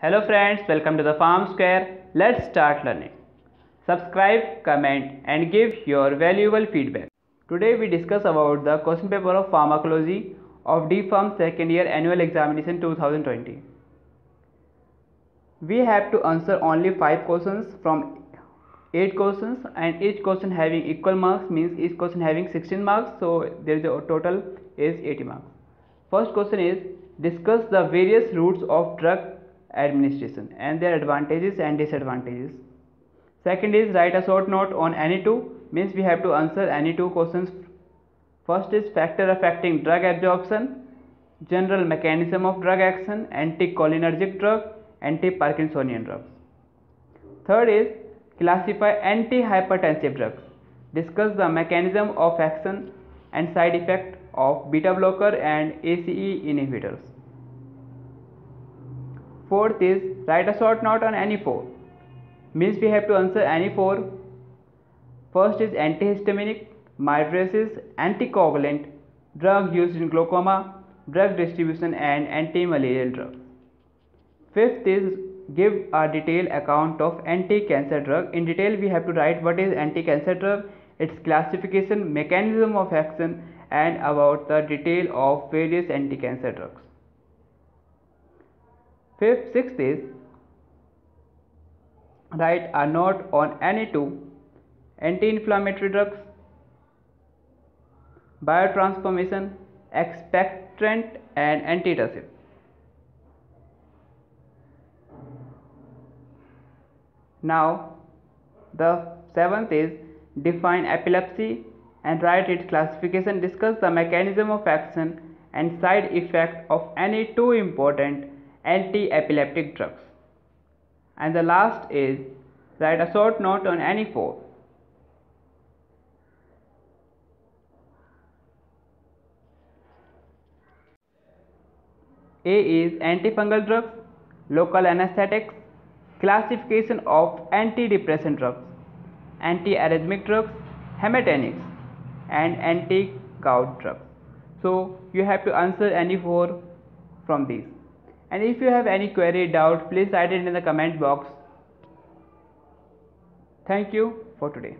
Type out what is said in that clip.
Hello friends, welcome to the Pharmsquare. Let's start learning. Subscribe, comment and give your valuable feedback. Today we discuss about the question paper of pharmacology of D Pharm second year annual examination 2020. We have to answer only 5 questions from 8 questions and each question having equal marks means each question having 16 marks so there is a total is 80 marks. First question is discuss the various routes of drug administration and their advantages and disadvantages. Second is write a short note on any two means we have to answer any two questions. First is factor affecting drug absorption, general mechanism of drug action, anticholinergic drug, anti-Parkinsonian drugs. Third is classify antihypertensive drugs. Discuss the mechanism of action and side effect of beta blocker and ACE inhibitors. Fourth is write a short note on any four. Means we have to answer any four. First is antihistaminic, mydriasis, anticoagulant, drug used in glaucoma, drug distribution and anti-malarial drugs. Fifth is give a detailed account of anti-cancer drug. In detail we have to write what is anti-cancer drug, its classification, mechanism of action and about the detail of various anti-cancer drugs. Fifth, sixth is write a note on any two anti-inflammatory drugs, biotransformation, expectorant and antitussive. Now the seventh is define epilepsy and write its classification, discuss the mechanism of action and side effect of any two important anti-epileptic drugs. And the last is write a short note on any four. A is antifungal drugs, local anesthetics, classification of antidepressant drugs, antiarrhythmic drugs, hematinics and anti-gout drugs. So you have to answer any four from these. And if you have any query, doubt, please write it in the comment box. Thank you for today.